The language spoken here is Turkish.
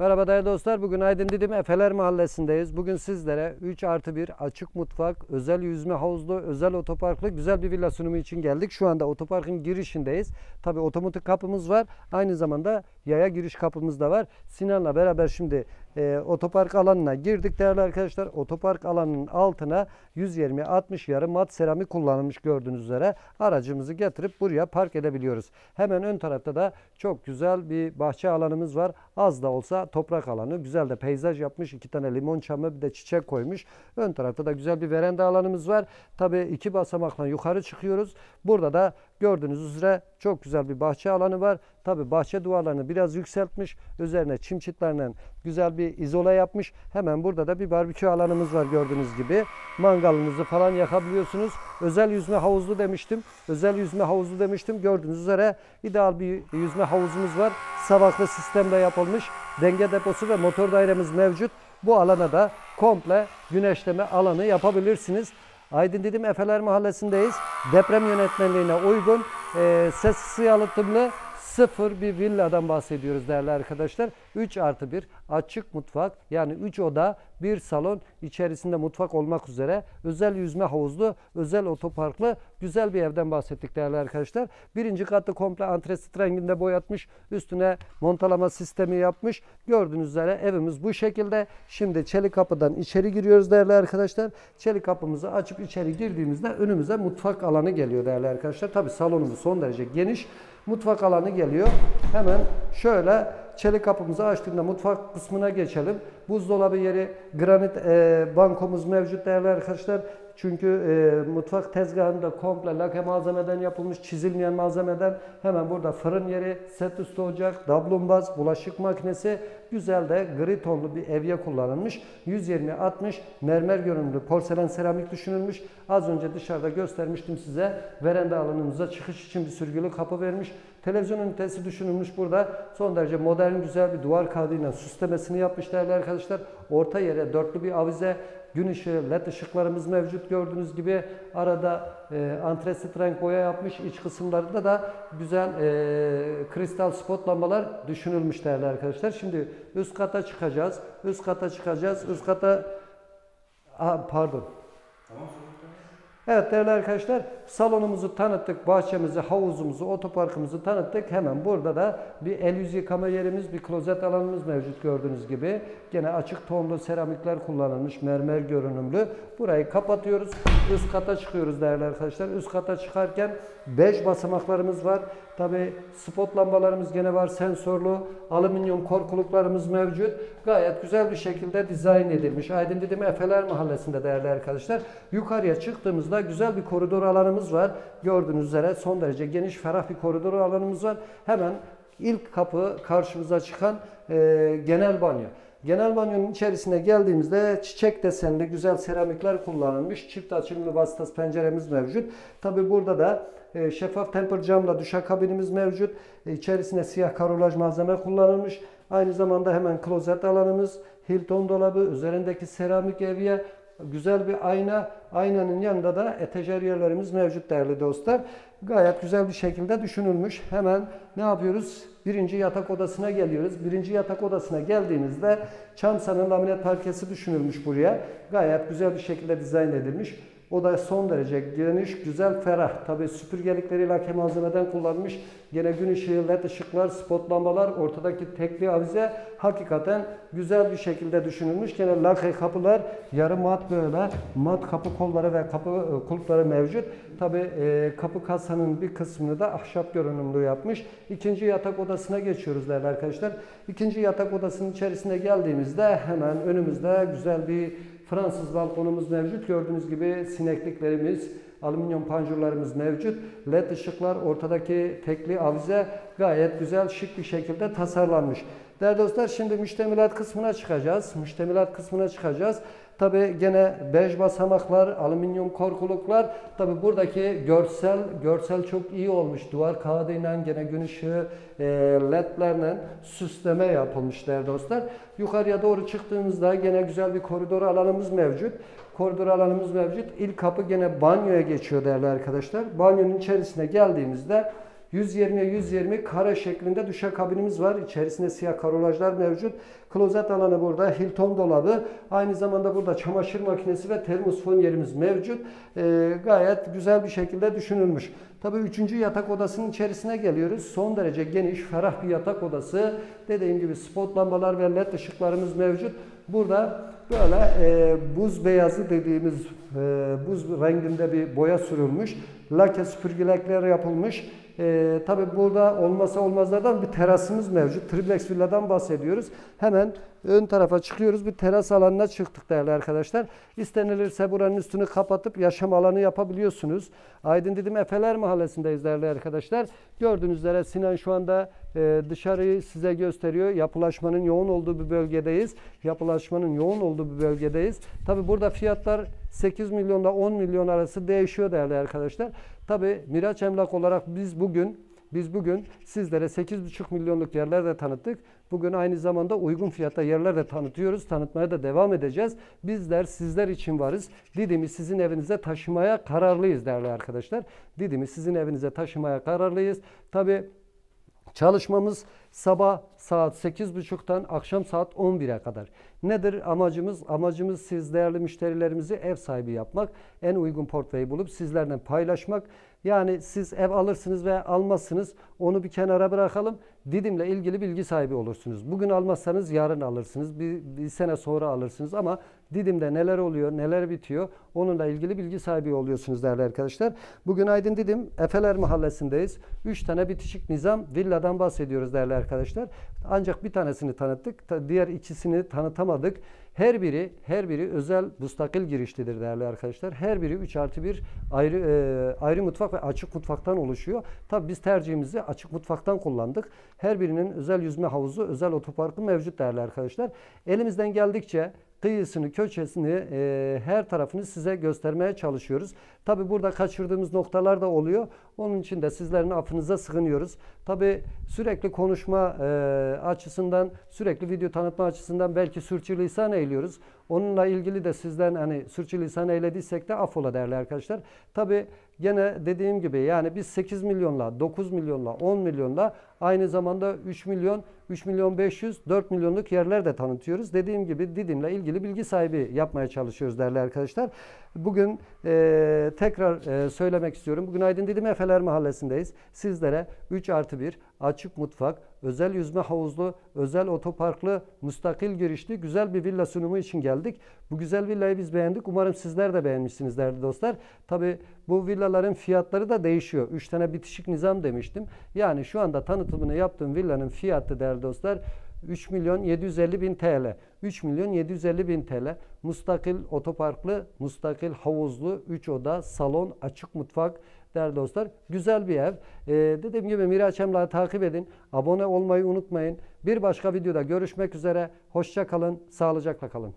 Merhaba değerli dostlar. Bugün Aydın Didim Efeler Mahallesi'ndeyiz. Bugün sizlere 3 artı 1 açık mutfak, özel yüzme havuzlu, özel otoparklı güzel bir villa sunumu için geldik. Şu anda otoparkın girişindeyiz. Tabi otomatik kapımız var. Aynı zamanda yaya giriş kapımız da var. Sinan'la beraber şimdi e, otopark alanına girdik değerli arkadaşlar. Otopark alanının altına 120-60 yarı mat seramik kullanılmış gördüğünüz üzere. Aracımızı getirip buraya park edebiliyoruz. Hemen ön tarafta da çok güzel bir bahçe alanımız var. Az da olsa toprak alanı. Güzel de peyzaj yapmış. iki tane limon çamı bir de çiçek koymuş. Ön tarafta da güzel bir veranda alanımız var. Tabii iki basamakla yukarı çıkıyoruz. Burada da gördüğünüz üzere çok güzel bir bahçe alanı var. Tabii bahçe duvarlarını biraz yükseltmiş. Üzerine çim çitlerle güzel bir izole yapmış. Hemen burada da bir barbekü alanımız var gördüğünüz gibi. Mangalınızı falan yakabiliyorsunuz. Özel yüzme havuzlu demiştim. Özel yüzme havuzlu demiştim. Gördüğünüz üzere ideal bir yüzme havuzumuz var. Savaklı sistemle yapılmış. Denge deposu ve motor dairemiz mevcut. Bu alana da komple güneşleme alanı yapabilirsiniz. Aydın Didim Efeler Mahallesi'ndeyiz. Deprem yönetmenliğine uygun e, ses yalıtımlı sıfır bir villadan bahsediyoruz değerli arkadaşlar. 3 artı 1 açık mutfak yani 3 oda bir salon içerisinde mutfak olmak üzere özel yüzme havuzlu özel otoparklı güzel bir evden bahsettik değerli arkadaşlar. Birinci katı komple antresit renginde boyatmış üstüne montalama sistemi yapmış. Gördüğünüz üzere evimiz bu şekilde. Şimdi çelik kapıdan içeri giriyoruz değerli arkadaşlar. Çelik kapımızı açıp içeri girdiğimizde önümüze mutfak alanı geliyor değerli arkadaşlar. Tabi salonumuz son derece geniş mutfak alanı geliyor. Hemen şöyle çelik kapımızı açtığında mutfak kısmına geçelim. Buzdolabı yeri, granit e, bankomuz mevcut değerli arkadaşlar. Çünkü e, mutfak tezgahında komple lake malzemeden yapılmış, çizilmeyen malzemeden hemen burada fırın yeri, set üstü ocak, dablumbaz, bulaşık makinesi, güzel de gri tonlu bir evye kullanılmış. 120-60 mermer görünümlü porselen seramik düşünülmüş. Az önce dışarıda göstermiştim size. Veranda alanımıza çıkış için bir sürgülü kapı vermiş. Televizyon ünitesi düşünülmüş burada. Son derece modern güzel bir duvar kağıdıyla süslemesini yapmış değerli arkadaşlar. Orta yere dörtlü bir avize, gün ışığı, led ışıklarımız mevcut gördüğünüz gibi. Arada e, antresit renk boya yapmış. İç kısımlarında da güzel e, kristal spot lambalar düşünülmüş değerli arkadaşlar. Şimdi üst kata çıkacağız. Üst kata çıkacağız. Üst kata... Aha, pardon. Tamam Evet değerli arkadaşlar salonumuzu tanıttık, bahçemizi, havuzumuzu, otoparkımızı tanıttık. Hemen burada da bir el yüz yıkama yerimiz, bir klozet alanımız mevcut gördüğünüz gibi. Gene açık tonlu seramikler kullanılmış, mermer görünümlü. Burayı kapatıyoruz. Üst kata çıkıyoruz değerli arkadaşlar. Üst kata çıkarken bej basamaklarımız var. Tabi spot lambalarımız gene var, sensörlü, alüminyum korkuluklarımız mevcut. Gayet güzel bir şekilde dizayn edilmiş. Aydın dedim Efeler Mahallesi'nde değerli arkadaşlar. Yukarıya çıktığımızda güzel bir koridor alanımız var. Gördüğünüz üzere son derece geniş, ferah bir koridor alanımız var. Hemen ilk kapı karşımıza çıkan e, genel banyo. Genel banyonun içerisine geldiğimizde çiçek desenli güzel seramikler kullanılmış. Çift açılımlı vasıtası penceremiz mevcut. Tabi burada da e, şeffaf temper camla duşakabinimiz mevcut. E, içerisine siyah karolaj malzeme kullanılmış. Aynı zamanda hemen klozet alanımız, Hilton dolabı, üzerindeki seramik evye, güzel bir ayna. Aynanın yanında da etajer yerlerimiz mevcut değerli dostlar. Gayet güzel bir şekilde düşünülmüş. Hemen ne yapıyoruz? Birinci yatak odasına geliyoruz. Birinci yatak odasına geldiğimizde çam sanı laminat parkesi düşünülmüş buraya. Gayet güzel bir şekilde dizayn edilmiş. O da son derece geniş, güzel, ferah. Tabi süpürgelikleri lake malzemeden kullanmış. Gene gün ışığı, led ışıklar, spot lambalar, ortadaki tekli avize hakikaten güzel bir şekilde düşünülmüş. Gene lake kapılar, yarı mat böyle, mat kapı kolları ve kapı e, kulpları mevcut. Tabi e, kapı kasanın bir kısmını da ahşap görünümlü yapmış. İkinci yatak odasına geçiyoruz değerli arkadaşlar. İkinci yatak odasının içerisine geldiğimizde hemen önümüzde güzel bir Fransız balkonumuz mevcut. Gördüğünüz gibi sinekliklerimiz, alüminyum panjurlarımız mevcut. LED ışıklar, ortadaki tekli avize gayet güzel, şık bir şekilde tasarlanmış. Değerli dostlar şimdi müştemilat kısmına çıkacağız. Müştemilat kısmına çıkacağız. Tabi gene bej basamaklar, alüminyum korkuluklar. Tabi buradaki görsel görsel çok iyi olmuş. Duvar kağıdıyla gene gün ışığı e, ledlerle süsleme yapılmış değerli dostlar. Yukarıya doğru çıktığımızda gene güzel bir koridor alanımız mevcut. Koridor alanımız mevcut. İlk kapı gene banyoya geçiyor değerli arkadaşlar. Banyonun içerisine geldiğimizde 120'ye 120 kare şeklinde duşakabinimiz var. İçerisinde siyah karolajlar mevcut. Klozet alanı burada. Hilton dolabı. Aynı zamanda burada çamaşır makinesi ve termosfon yerimiz mevcut. Ee, gayet güzel bir şekilde düşünülmüş. Tabii üçüncü yatak odasının içerisine geliyoruz. Son derece geniş, ferah bir yatak odası. Dediğim gibi spot lambalar ve led ışıklarımız mevcut. Burada böyle e, buz beyazı dediğimiz e, buz renginde bir boya sürülmüş. Lake süpürgelikler yapılmış. E, Tabi burada olmasa olmazlardan bir terasımız mevcut. Triplex villadan bahsediyoruz. Hemen ön tarafa çıkıyoruz. Bir teras alanına çıktık değerli arkadaşlar. İstenilirse buranın üstünü kapatıp yaşam alanı yapabiliyorsunuz. Aydın Didim Efeler Mahallesi'ndeyiz değerli arkadaşlar. Gördüğünüz üzere Sinan şu anda e, dışarıyı size gösteriyor. Yapılaşmanın yoğun olduğu bir bölgedeyiz. Yapılaşmanın yoğun olduğu bir bölgedeyiz. Tabi burada fiyatlar 8 milyonla 10 milyon arası değişiyor değerli arkadaşlar. Tabi Miraç Emlak olarak biz bugün biz bugün sizlere 8,5 milyonluk yerler de tanıttık. Bugün aynı zamanda uygun fiyatta yerler de tanıtıyoruz. Tanıtmaya da devam edeceğiz. Bizler sizler için varız. Didim'i sizin evinize taşımaya kararlıyız değerli arkadaşlar. Didim'i sizin evinize taşımaya kararlıyız. Tabi Çalışmamız sabah saat 8.30'dan akşam saat 11'e kadar. Nedir amacımız? Amacımız siz değerli müşterilerimizi ev sahibi yapmak. En uygun portföyü bulup sizlerle paylaşmak. Yani siz ev alırsınız ve almazsınız. Onu bir kenara bırakalım. Didim'le ilgili bilgi sahibi olursunuz. Bugün almazsanız yarın alırsınız. Bir, bir sene sonra alırsınız ama Didim'de neler oluyor, neler bitiyor onunla ilgili bilgi sahibi oluyorsunuz değerli arkadaşlar. Bugün Aydın Didim Efeler Mahallesi'ndeyiz. 3 tane bitişik nizam villadan bahsediyoruz değerli arkadaşlar. Ancak bir tanesini tanıttık. Diğer ikisini tanıtamadık. Her biri her biri özel müstakil girişlidir değerli arkadaşlar. Her biri 3 artı 1 ayrı e, ayrı mutfak ve açık mutfaktan oluşuyor. Tabi biz tercihimizi açık mutfaktan kullandık. Her birinin özel yüzme havuzu, özel otoparkı mevcut değerli arkadaşlar. Elimizden geldikçe kıyısını, köşesini, e, her tarafını size göstermeye çalışıyoruz. Tabi burada kaçırdığımız noktalar da oluyor. Onun için de sizlerin affınıza sığınıyoruz. Tabi sürekli konuşma e, açısından, sürekli video tanıtma açısından belki sürçülisan eğiliyoruz. Onunla ilgili de sizden hani sürçülisan eylediysek de affola değerli arkadaşlar. Tabi gene dediğim gibi yani biz 8 milyonla, 9 milyonla, 10 milyonla aynı zamanda 3 milyon, 3 milyon 500, 4 milyonluk yerler de tanıtıyoruz. Dediğim gibi Didim'le ilgili bilgi sahibi yapmaya çalışıyoruz değerli arkadaşlar. Bugün e, tekrar e, söylemek istiyorum. Bugün Aydın Didim Efeler Mahallesi'ndeyiz. Sizlere 3 artı 1 açık mutfak, özel yüzme havuzlu, özel otoparklı, müstakil girişli güzel bir villa sunumu için geldik. Bu güzel villayı biz beğendik. Umarım sizler de beğenmişsiniz değerli dostlar. Tabi bu villaların fiyatları da değişiyor. 3 tane bitişik nizam demiştim. Yani şu anda tanıtımını yaptığım villanın fiyatı değerli dostlar 3 milyon 750 bin TL. 3 milyon 750 bin TL. Mustakil otoparklı, mustakil havuzlu, 3 oda, salon, açık mutfak değerli dostlar. Güzel bir ev. Ee, dediğim gibi Miraç Emlak'ı takip edin. Abone olmayı unutmayın. Bir başka videoda görüşmek üzere. Hoşça kalın, sağlıcakla kalın.